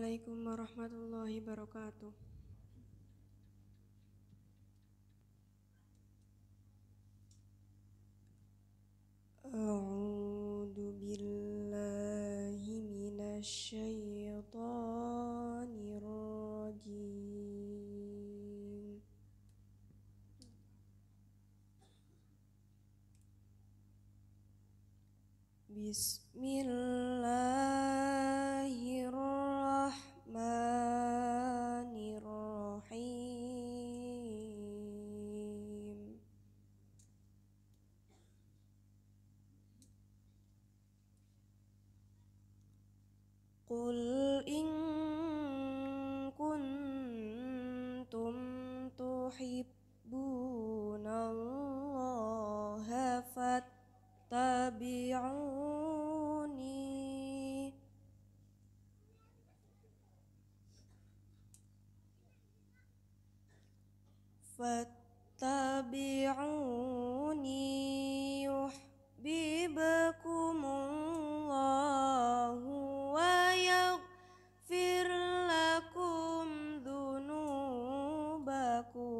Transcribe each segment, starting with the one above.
Assalamualaikum warahmatullahi wabarakatuh. A'udzu billahi minasyaitonir rajim. Bismillah قل إن كنتم تحبون الله فاتبعوني. فاتبعوني. aku.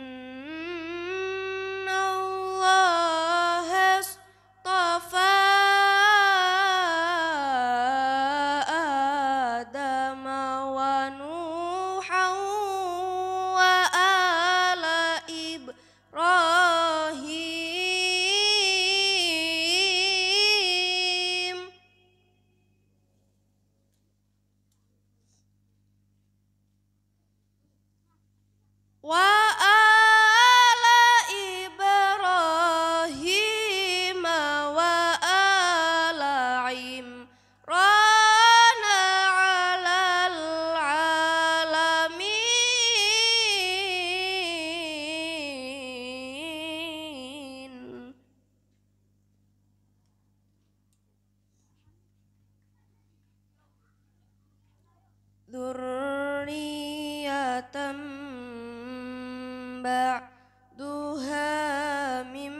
بعدها من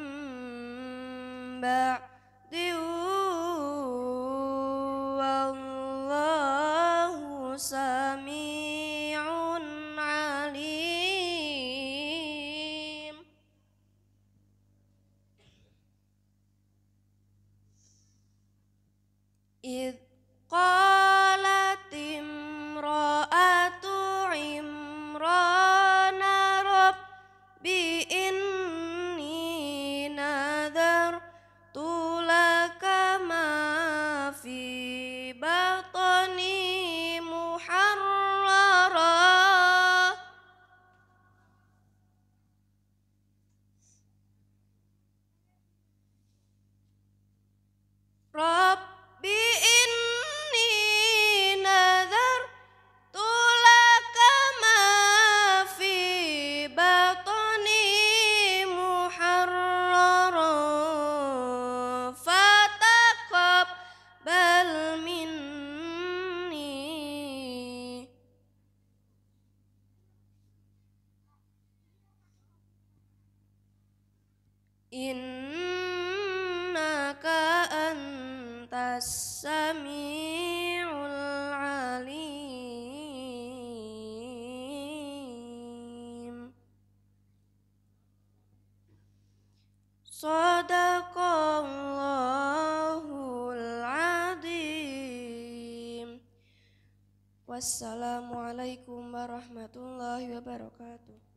بعد والله سميع عليم إذ قالت innaka antas samiul alim. Sadaqallahul adim. Wassalamualaikum warahmatullahi wabarakatuh.